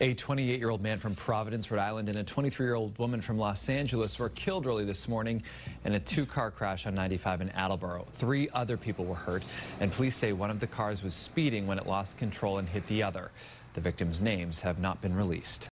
A 28-year-old man from Providence, Rhode Island, and a 23-year-old woman from Los Angeles were killed early this morning in a two-car crash on 95 in Attleboro. Three other people were hurt, and police say one of the cars was speeding when it lost control and hit the other. The victims' names have not been released.